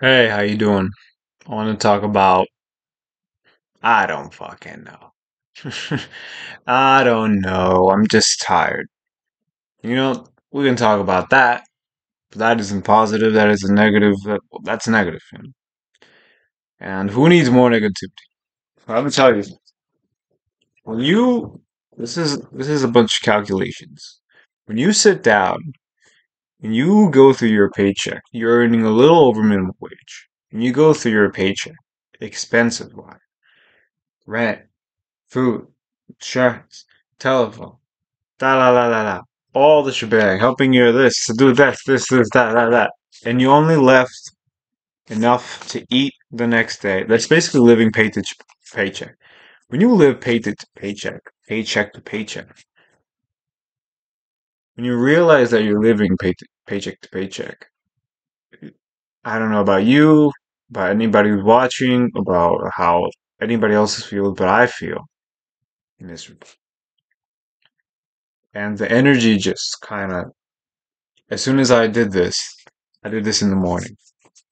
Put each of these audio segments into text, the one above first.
Hey, how you doing? I want to talk about I don't fucking know. I don't know. I'm just tired. You know, we can talk about that. But that isn't positive. That is a negative. That, that's negative. You know? And who needs more negativity? Let me tell you. When you this is this is a bunch of calculations. When you sit down you go through your paycheck, you're earning a little over minimum wage. And you go through your paycheck, expensive wise, rent, food, insurance, telephone, da la la la la, all the shebang, helping you this, to do this, this, this, that, that, that, and you only left enough to eat the next day. That's basically living pay to paycheck. When you live pay to paycheck, paycheck to paycheck, when you realize that you're living pay paycheck to paycheck, I don't know about you, about anybody watching, about how anybody else feels, but I feel miserable. And the energy just kind of, as soon as I did this, I did this in the morning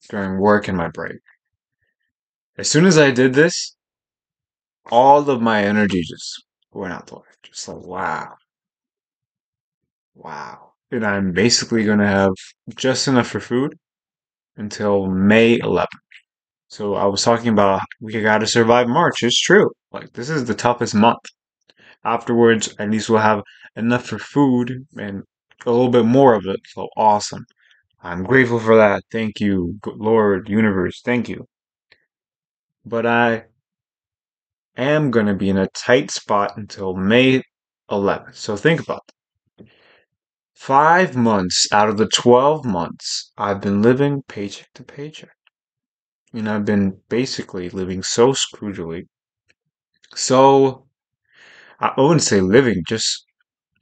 during work and my break. As soon as I did this, all of my energy just went out the way. Just like, wow, wow. And I'm basically going to have just enough for food until May 11th. So I was talking about we got to survive March. It's true. Like, this is the toughest month. Afterwards, at least we'll have enough for food and a little bit more of it. So awesome. I'm grateful for that. Thank you, Lord, universe. Thank you. But I am going to be in a tight spot until May 11th. So think about that. Five months out of the 12 months, I've been living paycheck to paycheck. And I've been basically living so scroogily, so I wouldn't say living, just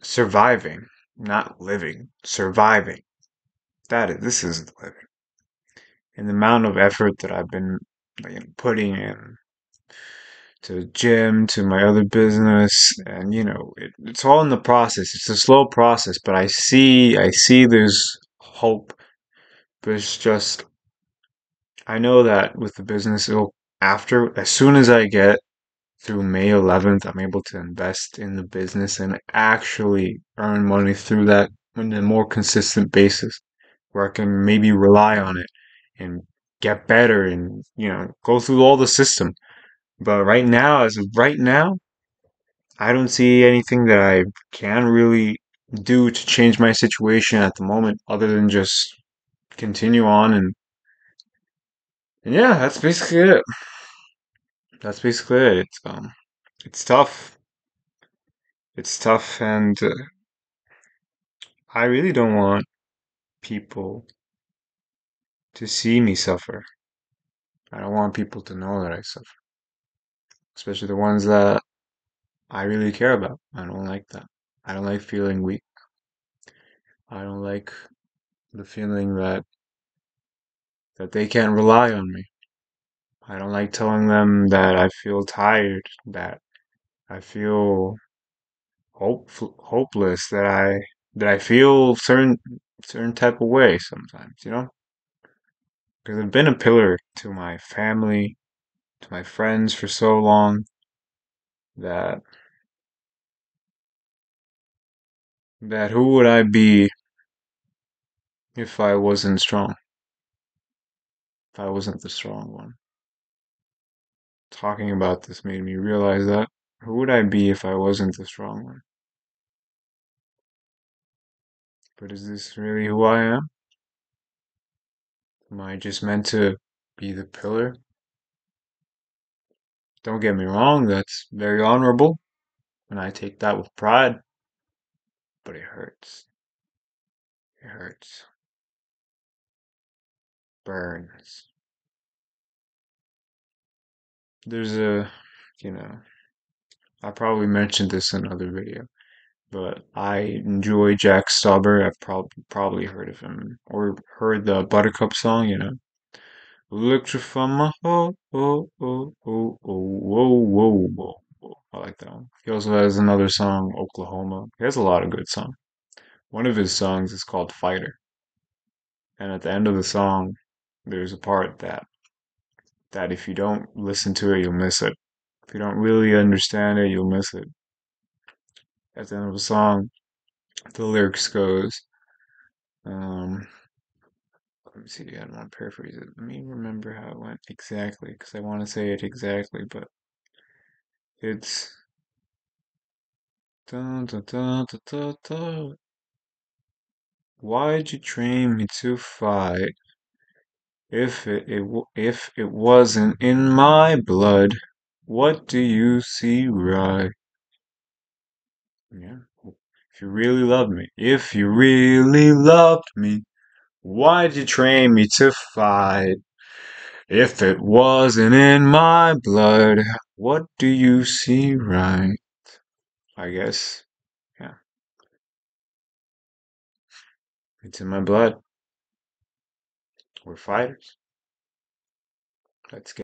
surviving, not living, surviving. That is, this is living. And the amount of effort that I've been putting in to the gym, to my other business, and you know, it, it's all in the process. It's a slow process, but I see, I see there's hope. But it's just, I know that with the business, it'll after as soon as I get through May 11th, I'm able to invest in the business and actually earn money through that on a more consistent basis, where I can maybe rely on it and get better and you know go through all the system but right now, as of right now, I don't see anything that I can really do to change my situation at the moment other than just continue on and, and yeah, that's basically it. That's basically it. It's um it's tough. It's tough and uh, I really don't want people to see me suffer. I don't want people to know that I suffer, especially the ones that I really care about. I don't like that. I don't like feeling weak. I don't like the feeling that that they can't rely on me. I don't like telling them that I feel tired, that I feel hope hopeless, that I that I feel certain certain type of way sometimes, you know? Because I've been a pillar to my family, to my friends for so long that that who would I be if I wasn't strong? If I wasn't the strong one? Talking about this made me realize that. Who would I be if I wasn't the strong one? But is this really who I am? Am I just meant to be the pillar? Don't get me wrong, that's very honorable, and I take that with pride. But it hurts. It hurts. Burns. There's a, you know, I probably mentioned this in another video, but I enjoy Jack Stauber. I've prob- probably heard of him or heard the Buttercup song, you know. Electrify my oh, oh, oh, oh, whoa, whoa, whoa, whoa. I like that one. He also has another song, Oklahoma. He has a lot of good songs. One of his songs is called Fighter. And at the end of the song, there's a part that that if you don't listen to it, you'll miss it. If you don't really understand it, you'll miss it. At the end of the song, the lyrics goes, um, let me see, I don't want to paraphrase it. Let me remember how it went exactly, because I want to say it exactly, but it's dun, dun, dun, dun, dun, dun. Why'd you train me to fight? If it, it if it wasn't in my blood, what do you see right? Yeah. If you really loved me, if you really loved me, why'd you train me to fight? If it wasn't in my blood, what do you see right? I guess, yeah, it's in my blood. We're fighters. Let's get